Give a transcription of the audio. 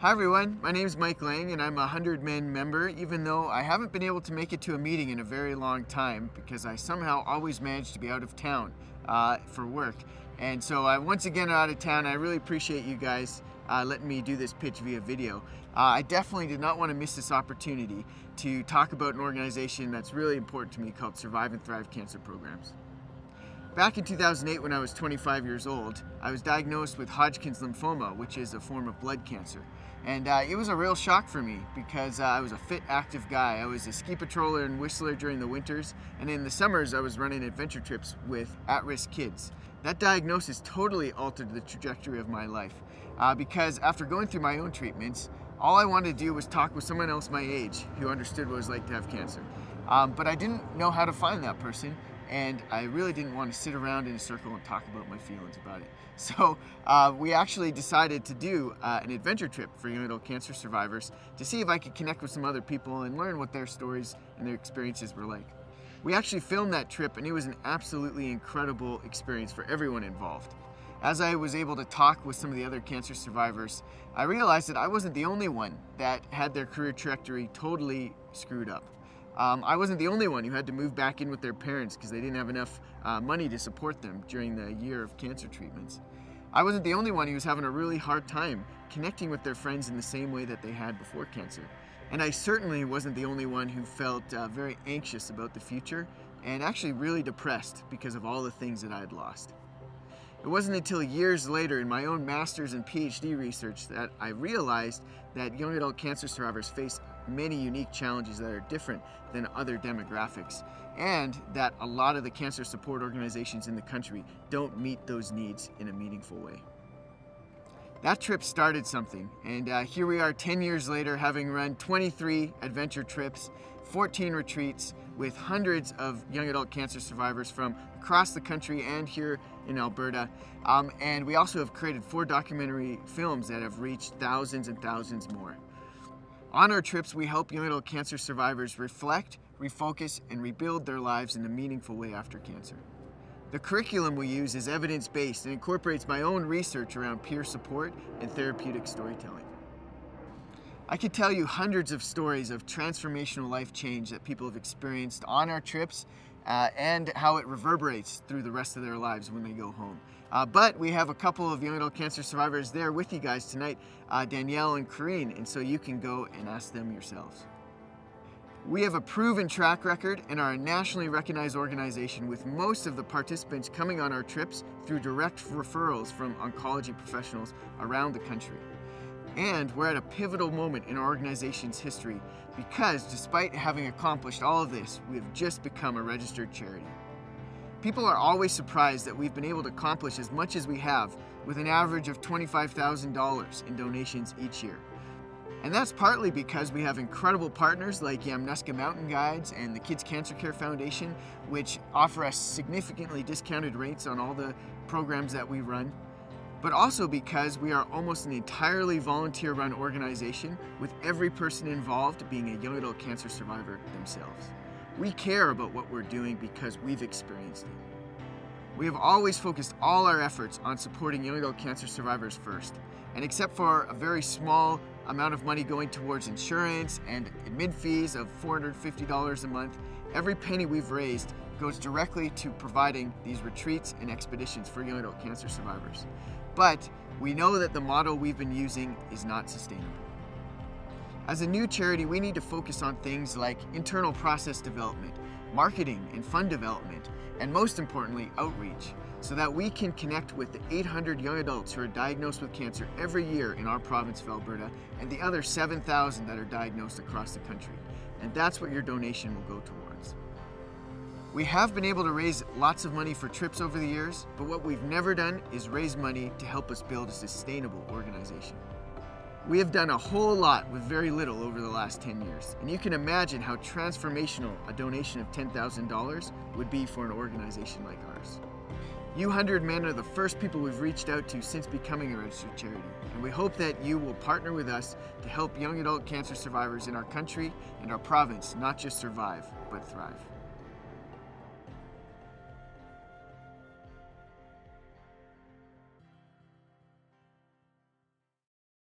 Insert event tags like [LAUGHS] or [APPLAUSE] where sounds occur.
Hi everyone, my name is Mike Lang and I'm a 100 men member even though I haven't been able to make it to a meeting in a very long time because I somehow always manage to be out of town uh, for work. And so I once again out of town. I really appreciate you guys uh, letting me do this pitch via video. Uh, I definitely did not want to miss this opportunity to talk about an organization that's really important to me called Survive and Thrive Cancer Programs. Back in 2008 when I was 25 years old, I was diagnosed with Hodgkin's lymphoma, which is a form of blood cancer. And uh, it was a real shock for me because uh, I was a fit, active guy. I was a ski patroller and Whistler during the winters, and in the summers I was running adventure trips with at-risk kids. That diagnosis totally altered the trajectory of my life uh, because after going through my own treatments, all I wanted to do was talk with someone else my age who understood what it was like to have cancer. Um, but I didn't know how to find that person, and I really didn't want to sit around in a circle and talk about my feelings about it. [LAUGHS] So uh, we actually decided to do uh, an adventure trip for young adult cancer survivors to see if I could connect with some other people and learn what their stories and their experiences were like. We actually filmed that trip and it was an absolutely incredible experience for everyone involved. As I was able to talk with some of the other cancer survivors, I realized that I wasn't the only one that had their career trajectory totally screwed up. Um, I wasn't the only one who had to move back in with their parents because they didn't have enough uh, money to support them during the year of cancer treatments. I wasn't the only one who was having a really hard time connecting with their friends in the same way that they had before cancer. And I certainly wasn't the only one who felt uh, very anxious about the future and actually really depressed because of all the things that I had lost. It wasn't until years later in my own master's and PhD research that I realized that young adult cancer survivors face many unique challenges that are different than other demographics, and that a lot of the cancer support organizations in the country don't meet those needs in a meaningful way. That trip started something, and uh, here we are 10 years later having run 23 adventure trips, 14 retreats with hundreds of young adult cancer survivors from across the country and here in Alberta. Um, and we also have created four documentary films that have reached thousands and thousands more. On our trips, we help young adult cancer survivors reflect, refocus, and rebuild their lives in a meaningful way after cancer. The curriculum we use is evidence-based and incorporates my own research around peer support and therapeutic storytelling. I could tell you hundreds of stories of transformational life change that people have experienced on our trips uh, and how it reverberates through the rest of their lives when they go home. Uh, but we have a couple of young adult cancer survivors there with you guys tonight, uh, Danielle and Corrine, and so you can go and ask them yourselves. We have a proven track record and are a nationally recognized organization with most of the participants coming on our trips through direct referrals from oncology professionals around the country. And we're at a pivotal moment in our organization's history because despite having accomplished all of this, we have just become a registered charity. People are always surprised that we've been able to accomplish as much as we have with an average of $25,000 in donations each year. And that's partly because we have incredible partners like Yamnuska Mountain Guides and the Kids Cancer Care Foundation, which offer us significantly discounted rates on all the programs that we run. But also because we are almost an entirely volunteer run organization with every person involved being a young adult cancer survivor themselves. We care about what we're doing because we've experienced it. We have always focused all our efforts on supporting young adult cancer survivors first. And except for a very small amount of money going towards insurance and admin fees of $450 a month, every penny we've raised goes directly to providing these retreats and expeditions for young adult cancer survivors. But we know that the model we've been using is not sustainable. As a new charity, we need to focus on things like internal process development, marketing and fund development, and most importantly, outreach so that we can connect with the 800 young adults who are diagnosed with cancer every year in our province of Alberta and the other 7,000 that are diagnosed across the country. And that's what your donation will go towards. We have been able to raise lots of money for trips over the years, but what we've never done is raise money to help us build a sustainable organization. We have done a whole lot with very little over the last 10 years, and you can imagine how transformational a donation of $10,000 would be for an organization like ours. You 100 Men are the first people we've reached out to since becoming a registered charity, and we hope that you will partner with us to help young adult cancer survivors in our country and our province not just survive, but thrive.